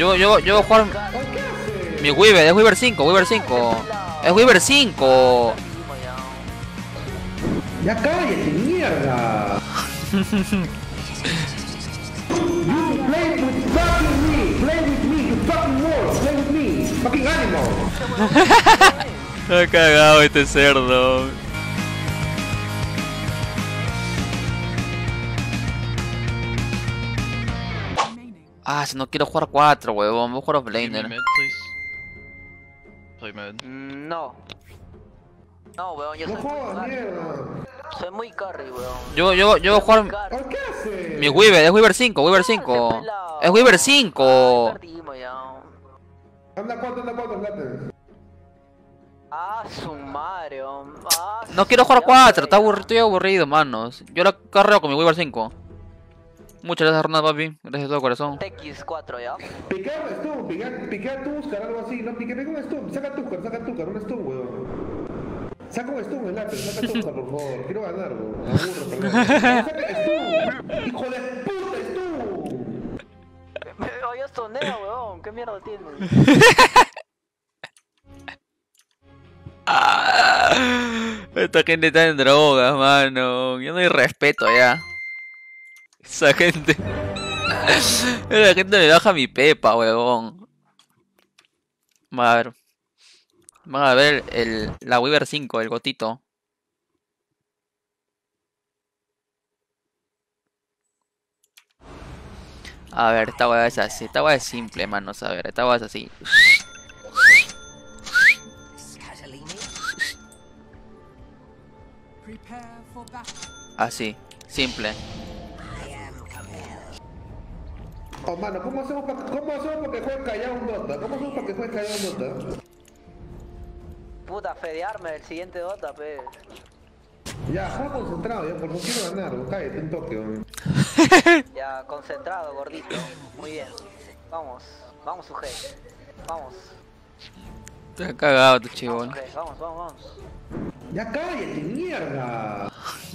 Yo, yo, yo voy a jugar mi Weaver, es Weaver 5, Weaver 5. Es Weaver 5. Ya cállate, mierda. you play with fucking me, play with me, you fucking wolf, play with me, fucking animal. Está cagado este cerdo. Ah, si no quiero jugar 4, huevón, voy a jugar offlaner. mid, please. Play mid. Mm, No. No, weón, yo No soy muy jodas, carry. mierda. Soy muy carry, weón. Yo, yo, yo voy a jugar. ¿Por qué haces? mi Weaver, es Weaver 5, Weaver 5. Es Weaver 5. Perdimos ya. Anda cuatro, anda cuatro, plata. Ah, su madre, weón. Ah, No quiero jugar ya, 4, está ya. aburrido, estoy aburrido, manos. Yo la carreo con mi Weaver 5. Muchas gracias, Ronald, papi. Gracias de todo corazón. TX4 ya. Piquea un stun, piquea, piquea tu buscar algo así, no pique, pique un stun, saca tu saca tu un stun, weón. Saca un stun, el lápiz, saca tu por favor, quiero ganar, weón. Me aburro, perdón. Saca stun, hijo de puta, stun. Oye, estonea, weón. ¿Qué mierda tienes? Esta gente está en drogas, mano. Yo no hay respeto ya. Esa gente. Esa gente me baja mi pepa, huevón. Van a ver. Van a ver el, la Weaver 5, el gotito. A ver, esta weá es así. Esta weá es simple, manos. A ver, esta weá es así. Así, simple. Oh, mano, ¿cómo hacemos para cómo hacemos para que juegue callado un Dota? ¿Cómo hacemos para que juegue callado un Dota? Puta, fedearme el siguiente Dota, pe. Ya, juega concentrado, ya, porque no quiero ganar, cállate un toque. Ya, concentrado, gordito. Muy bien. Vamos, vamos, sujeto. Vamos, Está cagado tu chivón. Vamos, vamos, vamos. Ya cállate, mierda.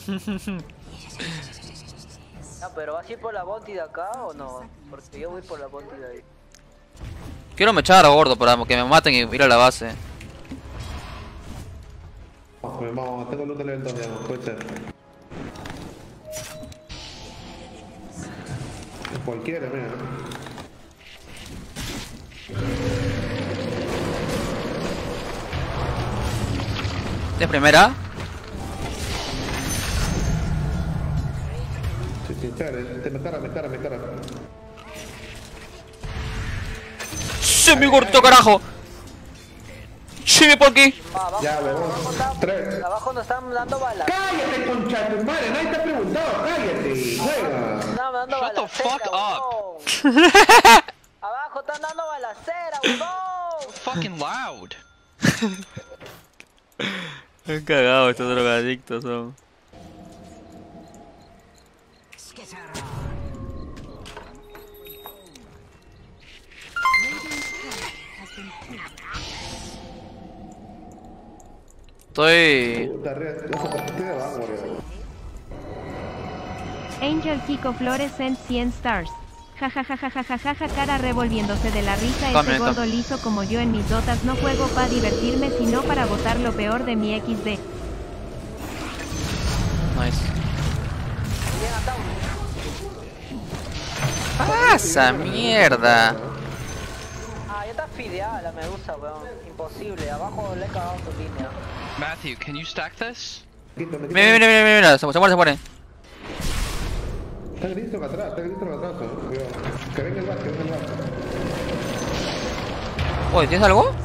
Ya, pero ¿vas a ir por la bounty de acá o no? Porque yo voy por la bounty de ahí. Quiero me echar gordo para que me maten y ir a la base. Vamos, vamos, tengo luz de level 2 ya, puede ser. Cualquiera, mira. De primera. Eh, te me cara, me cara, me cara. ¡Sí, mi gordito carajo! ¡Sí, por aquí! Va, abajo, Ya, abajo, está- Tres. abajo nos están dando balas. ¡Cállate, concha tu madre! ¡Nadie te ha preguntado! ¡Cállate! ¡Juega! Dando Shut the balacera, fuck up. Abajo están dando balacera, huevón. Fucking loud. Han cagado estos drogadictos son. Estoy... Angel Kiko Flores sent 100 stars. Ja ja ja ja ja ja ja ja cara revolviéndose de la risa ese gordo liso como yo en mis dotas no juego para divertirme sino para botar lo peor de mi XD. Nice. ¡Pasa mierda! Ah, ya está fideada la medusa, weón. Imposible. Abajo le he cagado su línea. Matthew, can you stack this? Mira, mira, mira, mira, mira, se se muere, se muere. Está gritito acá atrás, está gritito acá atrás. ¿no? Cuidado. Que venga el bar, que venga el bar. Oye, ¿tienes algo?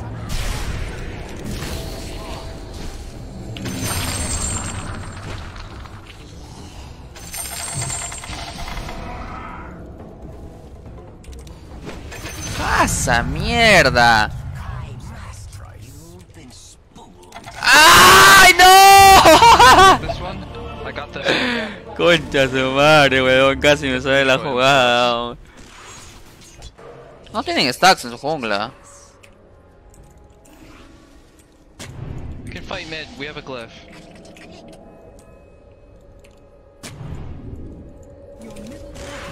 ¡Pasa mierda! Concha su madre, weón, casi me sale la jugada. weón. No tienen stacks en su jungla. We can fight mid. We have a glyph.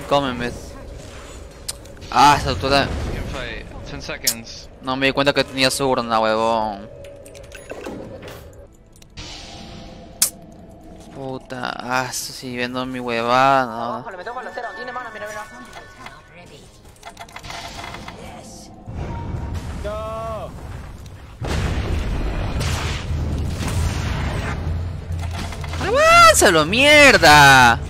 Cómeme. Ah, esa toda. We can fight. 10 seconds. No me di cuenta que tenía su urna, huevón. Puta, ah, sí, viendo mi huevada, no. Abajo, le metemos con la cera, tiene mano, mira, mira. ¡Avánzalo, mierda!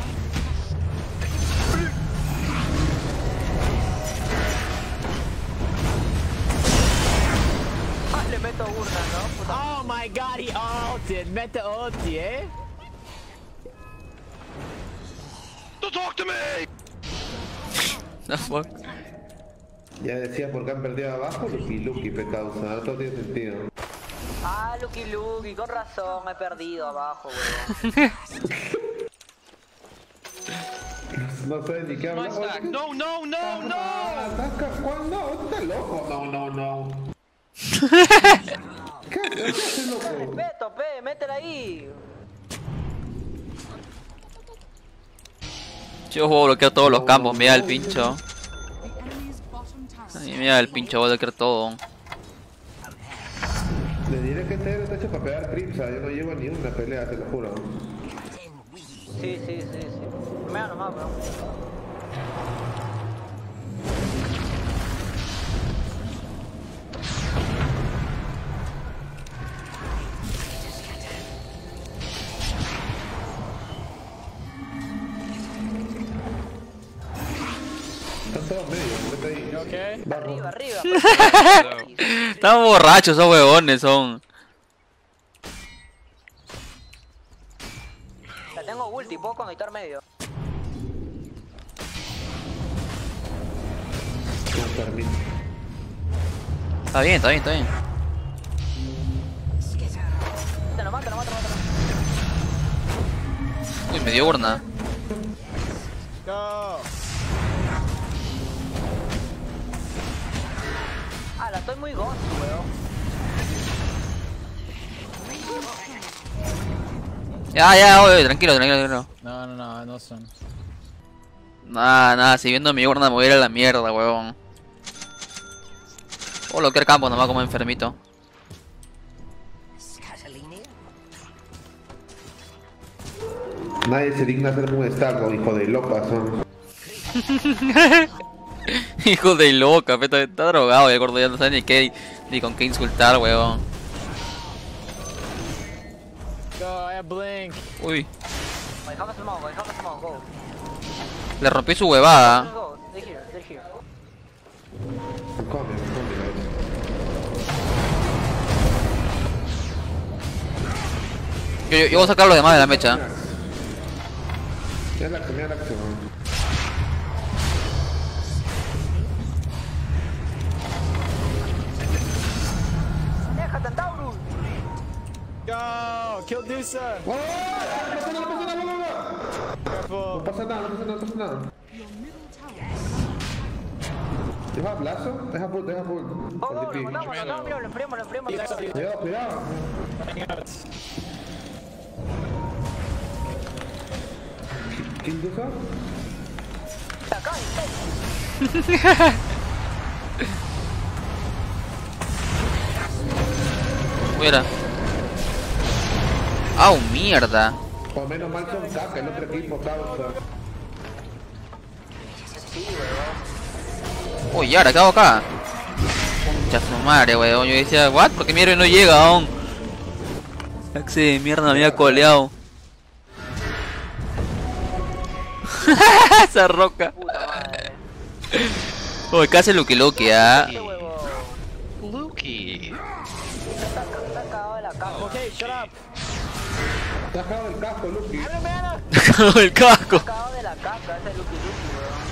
Fuck? Ya decía por qué han perdido abajo, Lucky Lucky, pecado, o sea, no todo tiene sentido. Ah, Lucky Lucky, con razón, he perdido abajo, weón. No sé ni qué hablar. No, no, no, no! Ah, ¿estás ca- ¿Cuál? No, está loco. No, no, no. ¿Qué haces? ¿Qué haces, loco? Respeto, pe, métela ahí. Yo juego a bloquear todos los campos, mira el pincho. Ay, mira el pincho, voy a bloquear todo. Le diré que este está hecho para pegar trips, o sea, yo no llevo ni una pelea, te lo juro. Sí, sí, sí, sí. Me da nomás, bro. Están todos medios. Okay. Arriba, arriba. Están borrachos esos huevones, son. La tengo ulti, puedo conectar medio. Está bien, está bien, está bien. Te lo mato, lo mato, lo mato. Uy, me dio urna. Estoy muy gonzo, weón. Ya, ya, oye, tranquilo, tranquilo, tranquilo. No, no, no, no son. Nada, nada, si viendo mi urna me voy a ir a la mierda, huevón. O bloquear campo nomás como enfermito. Nadie se digna hacerme un stack, hijo de locas, son. Hijo de loca, está, está drogado, ya gordo, ya no sabe ni qué, ni con qué insultar, huevón. Go, I have blink. Uy, a a le rompí su huevada. Yo, yo, yo voy a sacar los demás de la mecha. Mira la mira la Go. Kill Dusa. ¡Oh! ¡No pasa nada, no pasa nada, no, no, no! Careful. No pasa nada, no pasa nada, no pasa nada. Deja blazo, deja full, deja full. Go, Por lo matamos, lo matamos, lo enfriamos, lo enfriamos. Cuidado, cuidado. ¿Quién? Acá. Mira. ¡Au, mierda! Por menos mal son caca, el otro equipo causa. Uy, ahora, ¿qué hago acá? Concha su madre, weón. Yo decía, ¿what? ¿Por qué mi héroe no llega aún? Axi de mierda me había coleado. Esa roca. Uy, casi Lucky Lucky, ah. Este huevo Lukey. Te has cagado el casco, Lucky. Con el casco. Está cagado de la caca, ese Lucky Lucky, weón.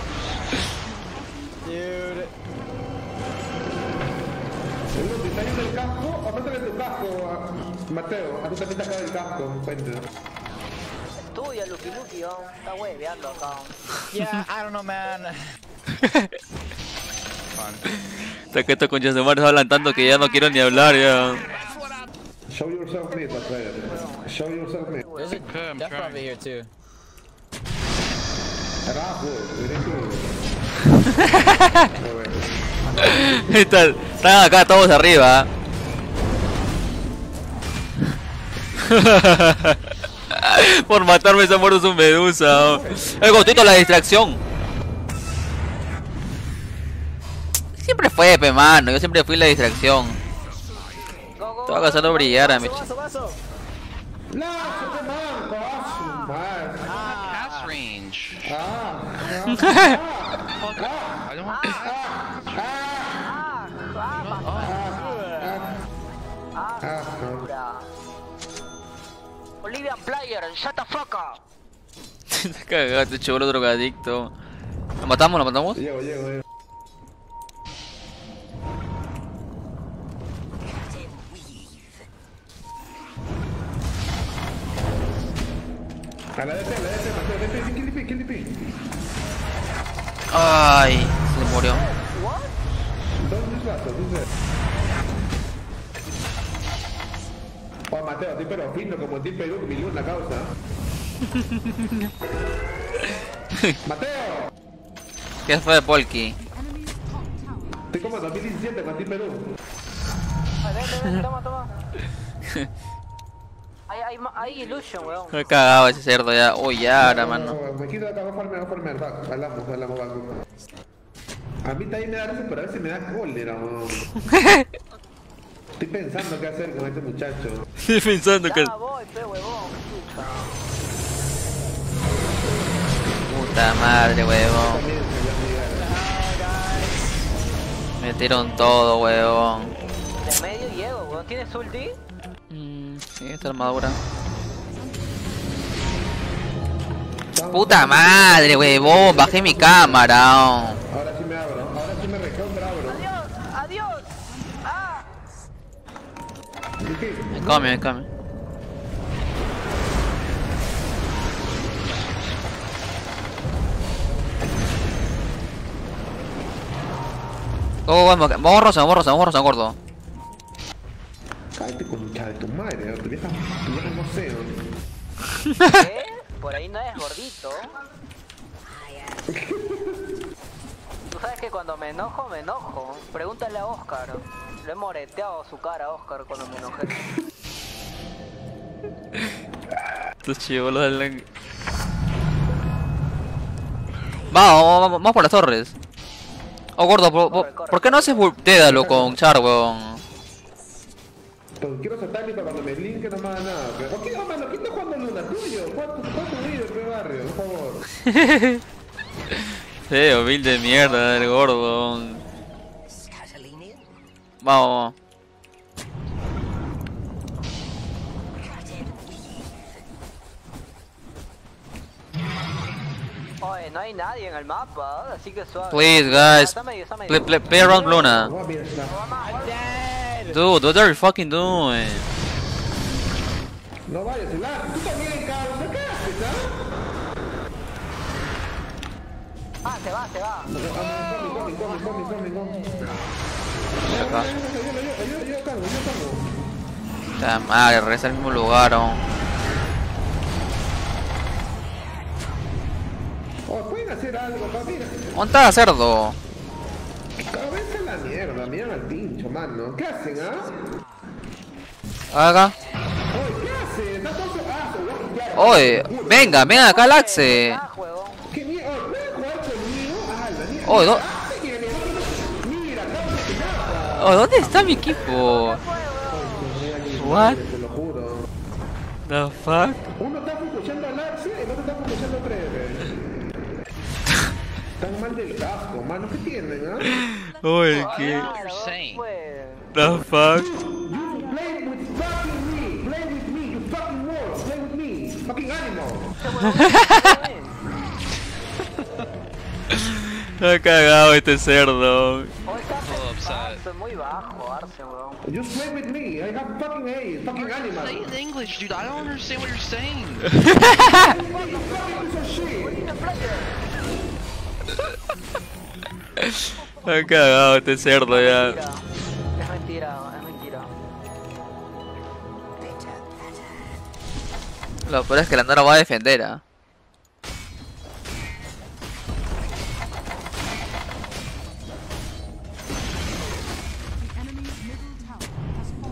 Dude. Lucky, ¿está yendo el casco? Apártale tu casco, Mateo. A ti también te has cagado el casco. Estudia Lucky Lucky, weón. Está hueveando acá. Yeah, I don't know, man. Hasta que estos conchas de tanto que ya no quiero ni hablar, ya. Show yourself mid, Mateo. Show yourself mid. There's a Okay, death trying. probably here too. Están, están acá todos arriba. Por matarme se ha muerto su medusa. oh. El gotito la distracción. Siempre fue, pe mano. Yo siempre fui la distracción. A mi Vaso, vaso, vaso. ¡Lazo, qué manco! ¡Ah! Pass range. ¡Ah! Fuck. I don't want. Ah, ah, ¡Ah! ¡Ah! Bolivian player, shut the fuck up. Se cagó este chulo drogadicto. ¿Lo matamos? ¿Lo matamos? Llego, llego, llego. A la DP, a la DP, Mateo, DP, kill DP, kill DP. Ay, se murió. Oh, Mateo, estoy pero fino como el Perú, mi luna causa. Mateo, ¿Qué fue de Polky? estoy como en 2017 con Team Perú. Toma, toma. Hay, hay, illusion, weón. Me he cagado ese cerdo ya. Uy, ya, ahora, mano. Me quito de acá, voy a farmear, voy a farmear, va, hablamos, hablamos, va. A mí también me da risa, pero a veces me da cólera, weón. Estoy pensando qué hacer con este muchacho. Estoy pensando huevón. Chucha. Puta madre, huevón. Miguel. Metieron todo, huevón. De medio llego, weón. ¿Tienes ulti? Sí, esta armadura. Puta madre, huevón. Bajé mi cámara. oh. Ahora sí me abro, ahora sí me recontra abro. Adiós, adiós. Ah. Me come, me come. Oh, vamos, vamos rosa, vamos rosa, vamos rosa, gordo. Cállate con mucha de tu madre, ¿no? tu vieja, tu vieja no sé, ¿no? ¿qué? Por ahí no es gordito. Tú sabes que cuando me enojo, me enojo. Pregúntale a Oscar. Le he moreteado su cara a Oscar cuando me enojé. Estos chivolos del... Vamos, vamos, vamos, vamos por las torres. Oh, gordo, ¿por, por, por qué no haces Dédalo con Char, weón? Pues quiero saltarme para cuando me blinque no me haga nada. Pero, ¿qué no, mano? ¿Quién está jugando Luna? ¿Tuyo? ¿Cuánto, cuánto video, qué barrio? Por favor. Feo, vil de mierda, el gordo. Vamos, vamos. Oye, no hay nadie en el mapa, así que suave. Please, guys. Play, play, play around Luna. Está. Dude, what are you fucking doing? No vayas, Tú también, cabrón. ¿Qué haces, ah? Ah, se va, se va. Acá. Yo, yo, yo, yo, yo cargo, yo cargo. Puta madre, regresa al mismo lugar, oh. Oh, pueden hacer algo. ¿Dónde está cerdo? La mierda, miran al pincho, mano. ¿Qué hacen, ah? Haga. Oye, ¿qué hacen? Oye, venga, venga acá al Axe. Huevón. ¿Qué mierda? Oye, ¿pueden jugar conmigo? Oye, nada. oh, ¿dónde está mi equipo? What? Te lo juro. The fuck? Uno está escuchando al Axe, el otro está escuchando a Treve. Están mal del casco, mano. ¿Qué tienen, ah? Oye, ¿qué? Claro, saying? pues. The fuck? You play with fucking me. Play with me, you fucking wolf. Play with me. Fucking animal. Está cagado este cerdo. Oh, está Full upset. Arce, muy bajo, Arce, weón. Just play with me. I have fucking A, fucking animal. Say in English, dude. I don't understand what you're saying. Está cagado este cerdo ya. Mentira. Es mentira, es mentira. Lo peor es que la Nora va a defender, ¿ah?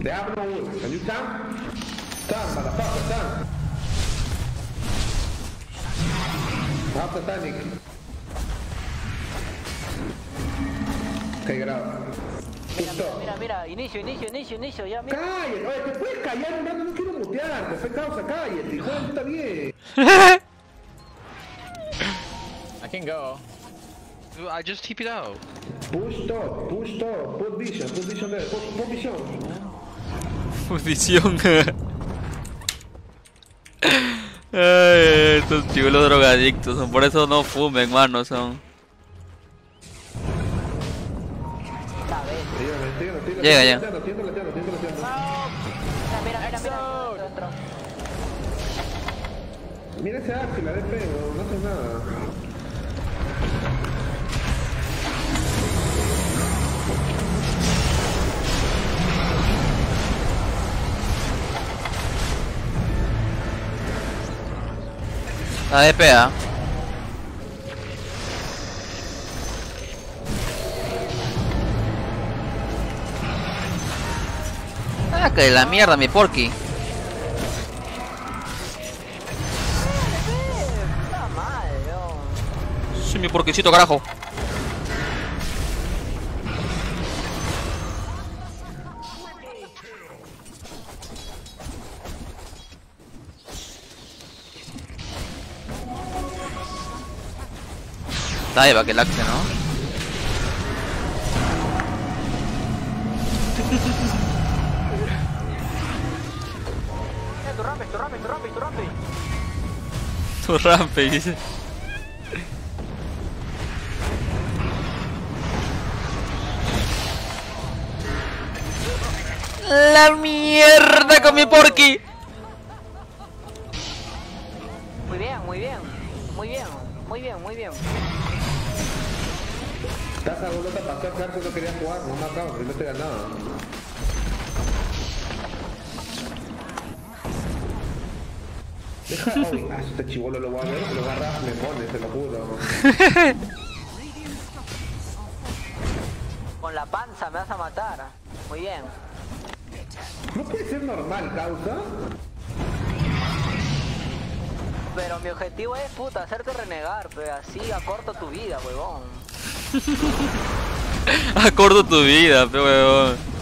They have no ult. Can you tank? Tank, motherfucker, tank. Have the panic. Mira, mira, inicio, inicio, inicio, inicio, ya, mira. Cállate, oye, te puedes callar, no, no quiero mutearte, fue causa, cállate, hijo, está bien. I can go. I just TP'd out. Push top, push top, put vision, put vision there, put, put vision. Ay, estos chivolos drogadictos son, por eso no fumen, mano, son. Llega, lateando. Mira, mira, mira, mira. Dentro. Mira ese Axel, la DP, no, no hace nada. La DPA. Ah, que la mierda, mi porky. Sí, mi porquicito, carajo. Está Eva, que laxe, ¿no? tu rampage, tu rampage, dice. La mierda con mi porky. Muy bien, muy bien. Muy bien, muy bien, muy bien. Estás a bolota pasó a no quería jugar, no mataba, si no te ganaba. Deja, oh, ah, este chivolo lo voy a ver, lo agarra, me pone, se lo juro. Con la panza me vas a matar. Muy bien. No puede ser normal, causa. Pero mi objetivo es, puta, hacerte renegar, pero así acorto tu vida, huevón. Acordo tu vida, pe huevón.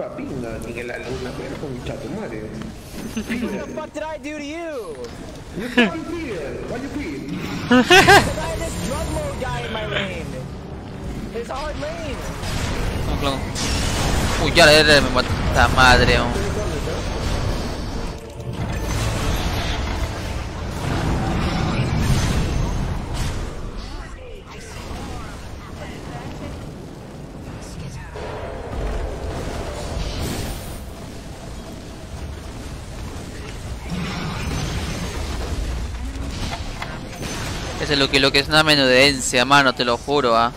Que chupapinga, ni la luna, pero con mi chato, madre. What the fuck did I do to you? You fucking feel, why you feel? Because I had this drug mode guy in my lane. It's a hard lane. No, claro. Uy, ya la R me mata madre. oh. Lo que lo que es una menudencia, mano, te lo juro, ah.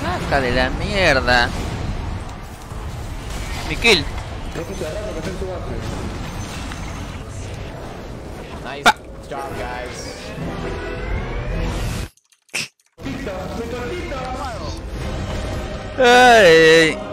Saca de la mierda. Mi kill. Nice Pa- job, guys. Ay, ay.